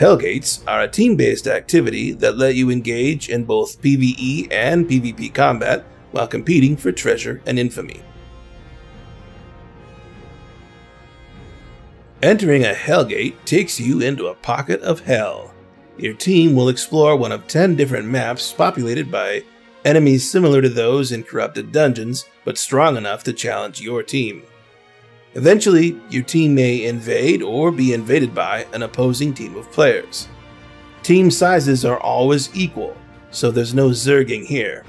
Hellgates are a team based activity that let you engage in both PvE and PvP combat while competing for treasure and infamy. Entering a Hellgate takes you into a pocket of hell. Your team will explore one of 10 different maps populated by enemies similar to those in corrupted dungeons, but strong enough to challenge your team. Eventually, your team may invade or be invaded by an opposing team of players. Team sizes are always equal, so there's no zerging here.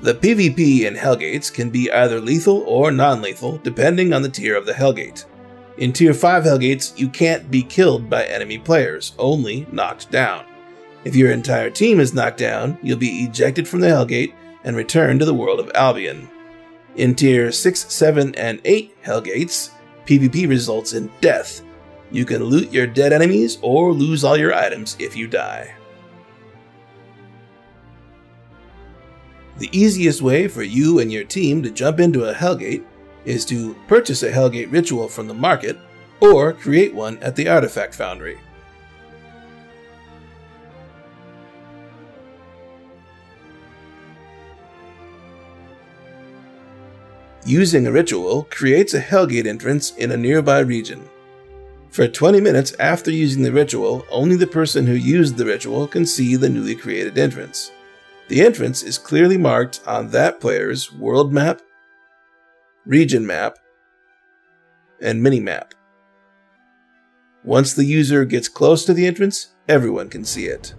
The PvP in Hellgates can be either lethal or non lethal, depending on the tier of the Hellgate. In Tier 5 Hellgates, you can't be killed by enemy players, only knocked down. If your entire team is knocked down, you'll be ejected from the Hellgate and returned to the world of Albion. In Tier 6, 7, and 8 Hellgates, PvP results in death. You can loot your dead enemies or lose all your items if you die. The easiest way for you and your team to jump into a Hellgate is to purchase a Hellgate ritual from the market or create one at the Artifact Foundry. Using a ritual creates a Hellgate entrance in a nearby region. For 20 minutes after using the ritual, only the person who used the ritual can see the newly created entrance. The entrance is clearly marked on that player's world map, region map, and minimap. Once the user gets close to the entrance, everyone can see it.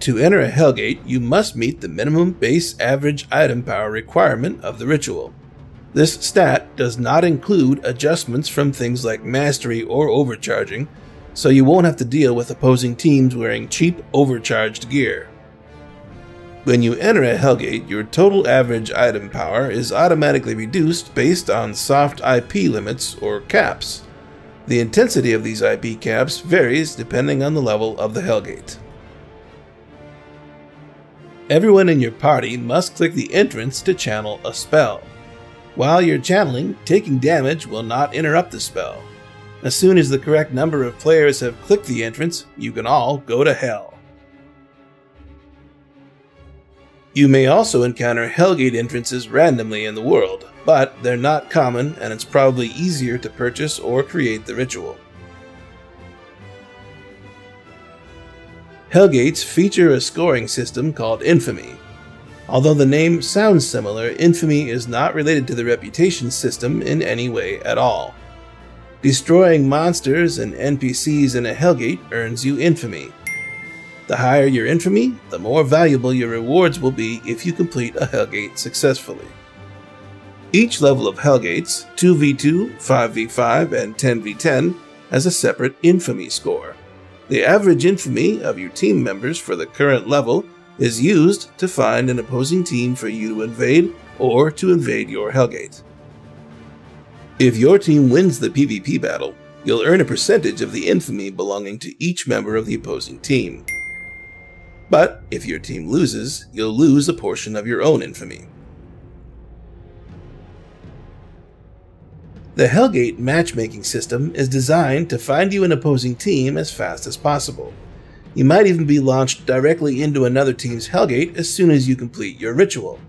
To enter a Hellgate, you must meet the minimum base average item power requirement of the ritual. This stat does not include adjustments from things like mastery or overcharging, so you won't have to deal with opposing teams wearing cheap, overcharged gear. When you enter a Hellgate, your total average item power is automatically reduced based on soft IP limits or caps. The intensity of these IP caps varies depending on the level of the Hellgate. Everyone in your party must click the entrance to channel a spell. While you're channeling, taking damage will not interrupt the spell. As soon as the correct number of players have clicked the entrance, you can all go to hell. You may also encounter Hellgate entrances randomly in the world, but they're not common and it's probably easier to purchase or create the ritual. Hellgates feature a scoring system called Infamy. Although the name sounds similar, Infamy is not related to the reputation system in any way at all. Destroying monsters and NPCs in a Hellgate earns you Infamy, the higher your infamy, the more valuable your rewards will be if you complete a Hellgate successfully. Each level of Hellgates, 2v2, 5v5, and 10v10, has a separate infamy score. The average infamy of your team members for the current level is used to find an opposing team for you to invade or to invade your Hellgate. If your team wins the PvP battle, you'll earn a percentage of the infamy belonging to each member of the opposing team. But if your team loses, you'll lose a portion of your own infamy. The Hellgate matchmaking system is designed to find you an opposing team as fast as possible. You might even be launched directly into another team's Hellgate as soon as you complete your ritual.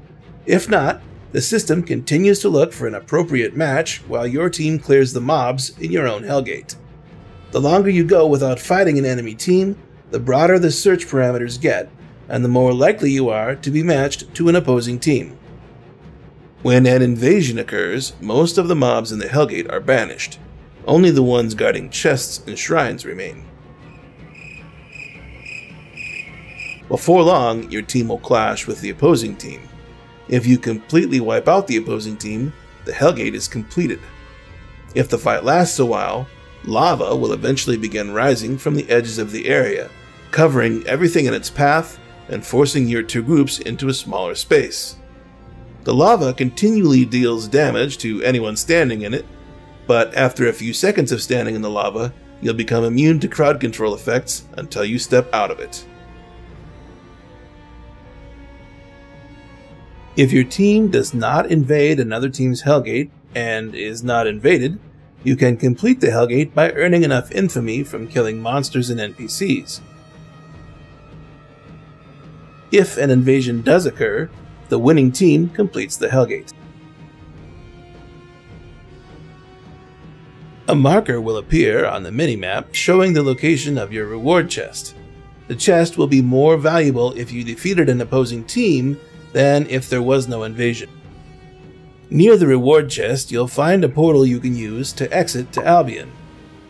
If not, the system continues to look for an appropriate match while your team clears the mobs in your own Hellgate. The longer you go without fighting an enemy team, the broader the search parameters get, and the more likely you are to be matched to an opposing team. When an invasion occurs, most of the mobs in the Hellgate are banished. Only the ones guarding chests and shrines remain. Before long, your team will clash with the opposing team. If you completely wipe out the opposing team, the Hellgate is completed. If the fight lasts a while, lava will eventually begin rising from the edges of the area, covering everything in its path and forcing your two groups into a smaller space. The lava continually deals damage to anyone standing in it, but after a few seconds of standing in the lava, you'll become immune to crowd control effects until you step out of it. If your team does not invade another team's Hellgate and is not invaded, You can complete the Hellgate by earning enough infamy from killing monsters and NPCs. If an invasion does occur, the winning team completes the Hellgate. A marker will appear on the minimap showing the location of your reward chest. The chest will be more valuable if you defeated an opposing team than if there was no invasion. Near the reward chest, you'll find a portal you can use to exit to Albion,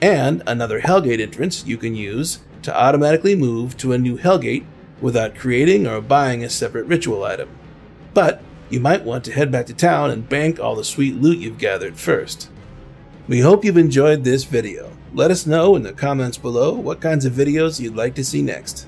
and another Hellgate entrance you can use to automatically move to a new Hellgate without creating or buying a separate ritual item. But you might want to head back to town and bank all the sweet loot you've gathered first. We hope you've enjoyed this video. Let us know in the comments below what kinds of videos you'd like to see next.